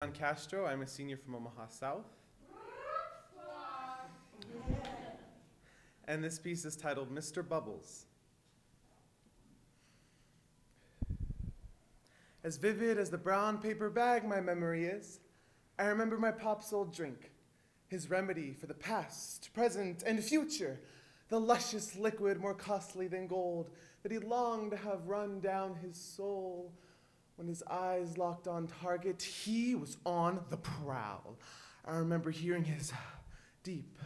John Castro. I'm a senior from Omaha South. And this piece is titled Mr. Bubbles. As vivid as the brown paper bag my memory is, I remember my pop's old drink, his remedy for the past, present, and future, the luscious liquid more costly than gold that he longed to have run down his soul. When his eyes locked on target, he was on the prowl. I remember hearing his deep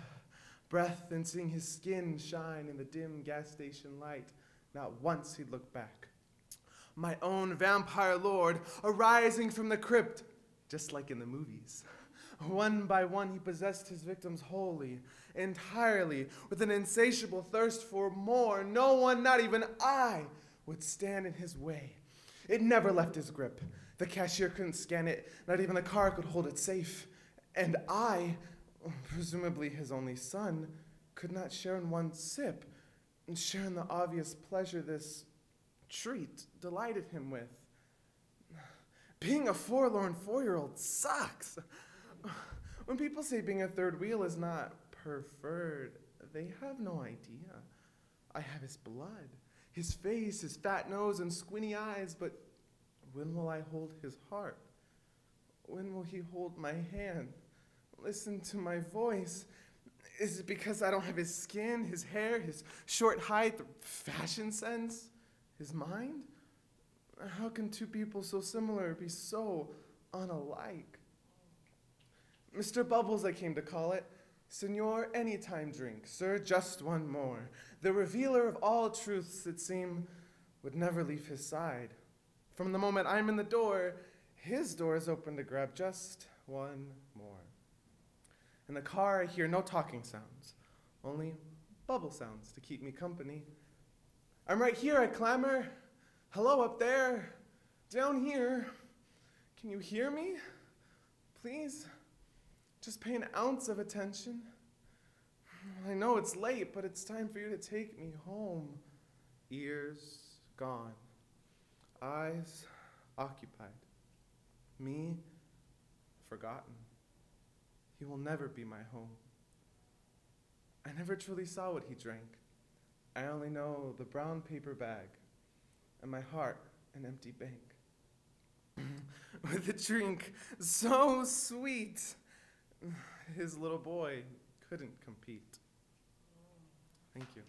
breath and seeing his skin shine in the dim gas station light. Not once he'd look back. My own vampire lord arising from the crypt, just like in the movies. One by one, he possessed his victims wholly, entirely, with an insatiable thirst for more. No one, not even I, would stand in his way. It never left his grip. The cashier couldn't scan it, not even the car could hold it safe. And I, presumably his only son, could not share in one sip, and share in the obvious pleasure this treat delighted him with. Being a forlorn four year old sucks. When people say being a third wheel is not preferred, they have no idea. I have his blood, his face, his fat nose, and squinty eyes, but when will I hold his heart? When will he hold my hand? Listen to my voice. Is it because I don't have his skin, his hair, his short height, the fashion sense, his mind? How can two people so similar be so unalike? Mr. Bubbles, I came to call it. Senor, any time drink. Sir, just one more. The revealer of all truths, it seemed, would never leave his side. From the moment I'm in the door, his door is open to grab just one more. In the car, I hear no talking sounds, only bubble sounds to keep me company. I'm right here, I clamor. Hello up there, down here. Can you hear me? Please? Just pay an ounce of attention. I know it's late, but it's time for you to take me home. Ears gone, eyes occupied, me forgotten. He will never be my home. I never truly saw what he drank. I only know the brown paper bag and my heart an empty bank. With a drink so sweet his little boy couldn't compete. Thank you.